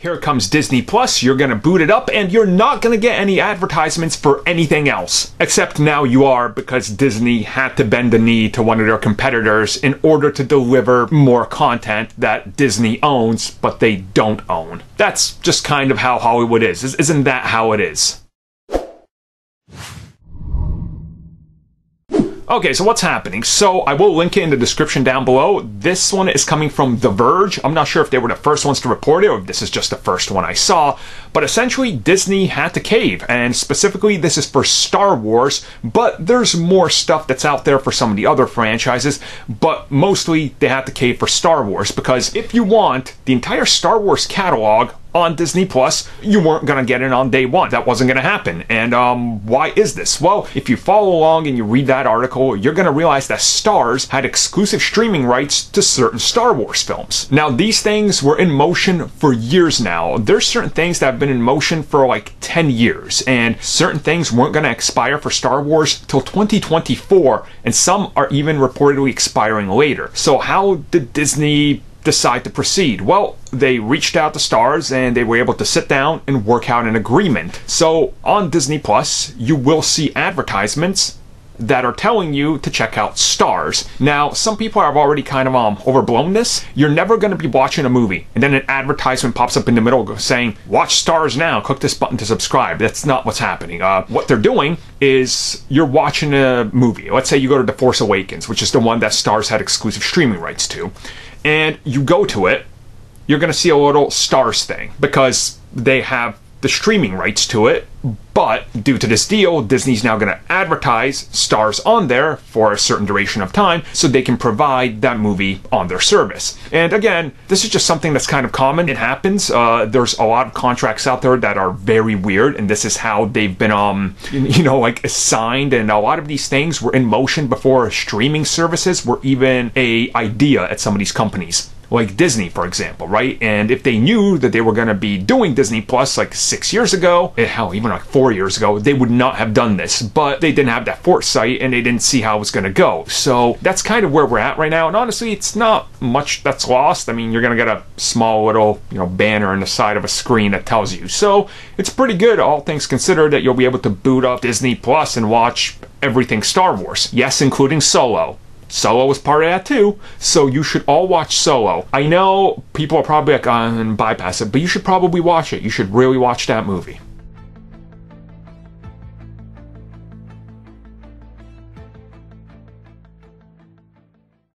Here comes Disney Plus, you're gonna boot it up, and you're not gonna get any advertisements for anything else. Except now you are, because Disney had to bend the knee to one of their competitors in order to deliver more content that Disney owns, but they don't own. That's just kind of how Hollywood is. Isn't that how it is? Okay, so what's happening? So I will link it in the description down below. This one is coming from The Verge. I'm not sure if they were the first ones to report it or if this is just the first one I saw, but essentially Disney had to cave, and specifically this is for Star Wars, but there's more stuff that's out there for some of the other franchises, but mostly they had to cave for Star Wars because if you want the entire Star Wars catalog on Disney Plus, you weren't going to get it on day one. That wasn't going to happen. And um, why is this? Well, if you follow along and you read that article, you're going to realize that Starz had exclusive streaming rights to certain Star Wars films. Now, these things were in motion for years now. There's certain things that have been in motion for like 10 years, and certain things weren't going to expire for Star Wars till 2024, and some are even reportedly expiring later. So, how did Disney decide to proceed? Well, they reached out to Starz and they were able to sit down and work out an agreement. So on Disney Plus, you will see advertisements that are telling you to check out Starz. Now, some people have already kind of um, overblown this. You're never going to be watching a movie and then an advertisement pops up in the middle saying, watch Starz now, click this button to subscribe. That's not what's happening. Uh, what they're doing is you're watching a movie. Let's say you go to The Force Awakens, which is the one that Starz had exclusive streaming rights to and you go to it, you're going to see a little Starz thing because they have the streaming rights to it. But due to this deal, Disney's now going to advertise Starz on there for a certain duration of time so they can provide that movie on their service. And again, this is just something that's kind of common. It happens. Uh, there's a lot of contracts out there that are very weird, and this is how they've been, um, you know, like assigned. And a lot of these things were in motion before streaming services were even a idea at some of these companies like Disney, for example, right? And if they knew that they were going to be doing Disney Plus like six years ago, eh, hell, even like four years ago, they would not have done this. But they didn't have that foresight and they didn't see how it was going to go. So that's kind of where we're at right now. And honestly, it's not much that's lost. I mean, you're going to get a small little, you know, banner on the side of a screen that tells you. So it's pretty good, all things considered, that you'll be able to boot up Disney Plus and watch everything Star Wars. Yes, including Solo. Solo was part of that too, so you should all watch Solo. I know people are probably like, uh, bypass it, but you should probably watch it. You should really watch that movie.